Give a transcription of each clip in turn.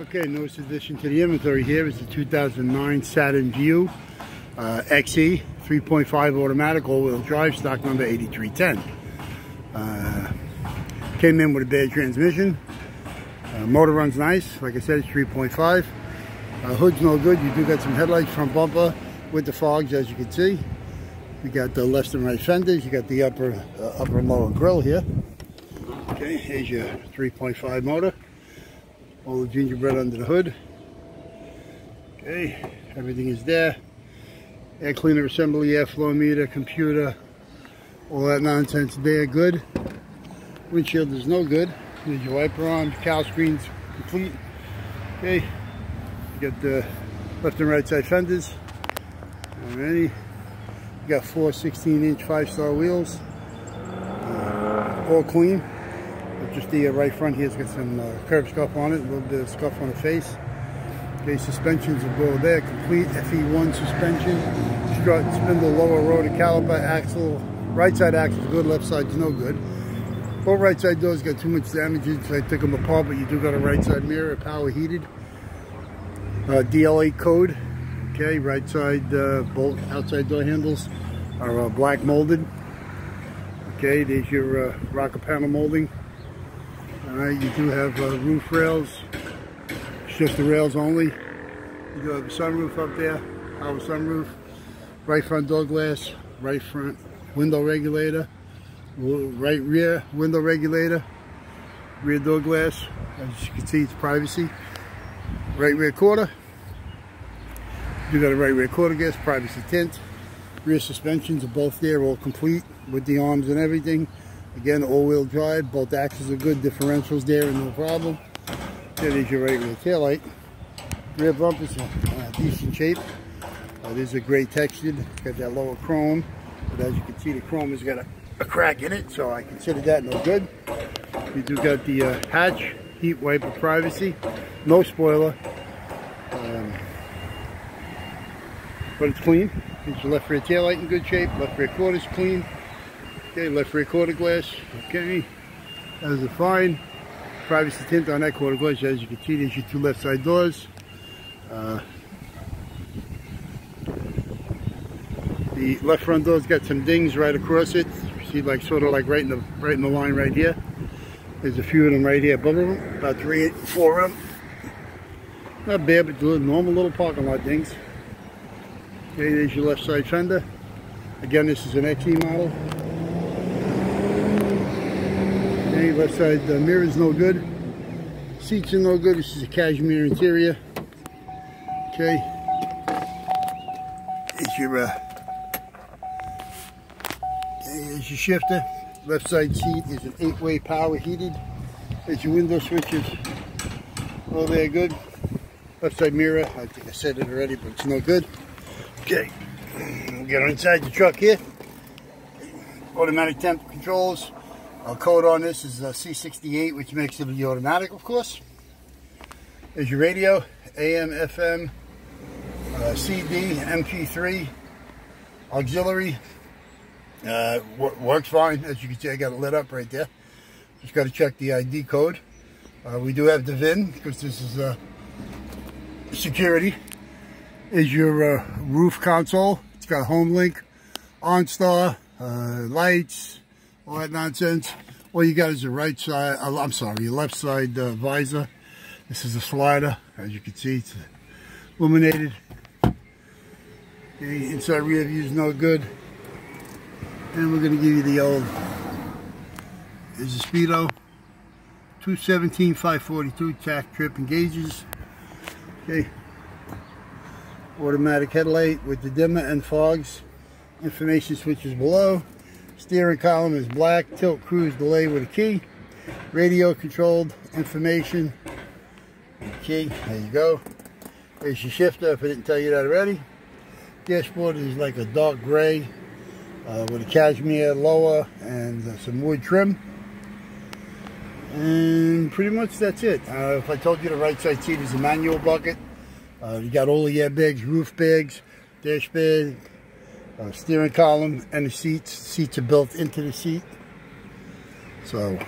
Okay, newest addition to the inventory here is the 2009 Saturn Vue uh, XE 3.5 automatic all-wheel drive, stock number 8310. Uh, came in with a bad transmission. Uh, motor runs nice, like I said, it's 3.5. Uh, hood's no good. You do got some headlights, front bumper with the fogs, as you can see. You got the left and right fenders. You got the upper, uh, upper and lower grill here. Okay, here's your 3.5 motor all the gingerbread under the hood. Okay, everything is there. Air cleaner assembly, air flow meter, computer, all that nonsense there, good. Windshield is no good. There's your wiper arms, cowl screens complete. Okay, you got the left and right side fenders. Alrighty. You got four 16 inch five star wheels. Uh, all clean. Just the right front here's got some uh, curb scuff on it, a little bit of scuff on the face. Okay, suspensions will go there, complete FE1 suspension, strut, spindle, lower rotor, caliper, axle, right side axle is good, left side's no good. Both right side doors got too much damage, so I took them apart, but you do got a right side mirror, power heated. Uh, DL8 code, okay, right side uh, both outside door handles are uh, black molded. Okay, there's your uh, rocker panel molding. All right, you do have uh, roof rails, it's just the rails only. You do have a sunroof up there, power sunroof, right front door glass, right front window regulator, right rear window regulator, rear door glass. As you can see, it's privacy. Right rear quarter. You got a right rear quarter gas, privacy tint. Rear suspensions are both there, all complete with the arms and everything. Again, all-wheel drive, both axles are good, differentials there, no problem. There is your right rear tail light. Rear bumpers in decent shape. Uh, these are great textured, got that lower chrome, but as you can see, the chrome has got a, a crack in it, so I consider that no good. You do got the uh, hatch, heat wiper privacy, no spoiler, um, but it's clean. It's left rear tail light in good shape, left rear quarters clean. Okay, left rear quarter glass. Okay, that is a fine. Privacy tint on that quarter glass. As you can see, there's your two left side doors. Uh, the left front door's got some dings right across it. You see, like sort of like right in the right in the line right here. There's a few of them right here above them, about three, four of them. Not bad, but normal little parking lot dings. Okay, there's your left side fender. Again, this is an XE model. Left side uh, mirror is no good. Seats are no good. This is a cashmere interior. Okay. It's your uh, here's your shifter. Left side seat is an eight-way power heated. There's your window switches. Oh, they're good. Left side mirror. I think I said it already, but it's no good. Okay. We'll get inside the truck here. Automatic temp controls. Our code on this is uh, C68, which makes it the automatic, of course. There's your radio, AM, FM, uh, CD, MP3, auxiliary. Uh, works fine. As you can see, I got it lit up right there. Just got to check the ID code. Uh, we do have the VIN, because this is uh, security. Is your uh, roof console. It's got home link, OnStar, uh, lights, all that nonsense. All you got is your right side, uh, I'm sorry, your left side uh, visor. This is a slider, as you can see, it's illuminated. The inside rear view is no good. And we're gonna give you the old, there's a Speedo, 217 542 tach trip and gauges. Okay, automatic headlight with the dimmer and fogs. Information switches below. Steering column is black. Tilt cruise delay with a key. Radio controlled information. Key. There you go. There's your shifter if I didn't tell you that already. Dashboard is like a dark gray uh, with a cashmere lower and uh, some wood trim. And pretty much that's it. Uh, if I told you the right side seat is a manual bucket, uh, you got all the airbags, roof bags, dash bed, uh, steering column and the seats. Seats are built into the seat. So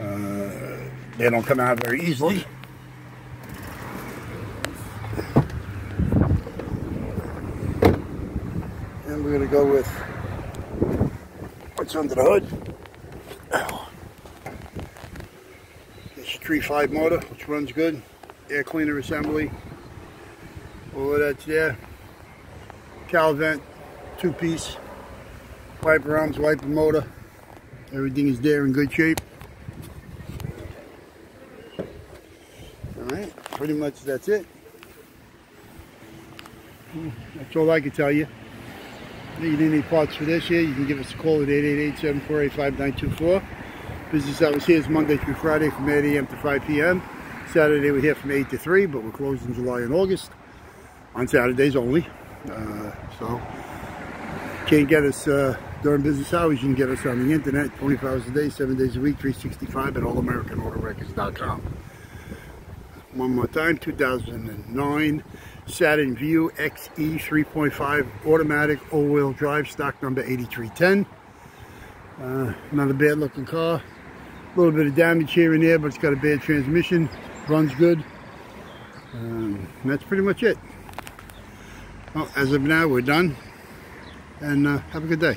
uh, they don't come out very easily. And we're going to go with what's under the hood. It's a 3.5 motor, which runs good. Air cleaner assembly. All of that's there. Cowl vent, two piece. Wiper arms, wiper motor. Everything is there in good shape. Alright, pretty much that's it. That's all I can tell you. If you need any parts for this here, you can give us a call at 888-748-5924. Business hours here is Monday through Friday from 8 a.m. to 5 p.m. Saturday we're here from 8 to 3, but we're closed in July and August. On Saturdays only. Uh, so, can't get us uh, during business hours. You can get us on the internet 24 hours a day, 7 days a week, 365 at allamericanautowreckers.com. One more time, 2009 Saturn Vue XE 3.5 automatic all-wheel drive, stock number 8310. Uh, not a bad looking car. A little bit of damage here and there, but it's got a bad transmission. Runs good. Um, that's pretty much it. Well, as of now, we're done. And uh, have a good day.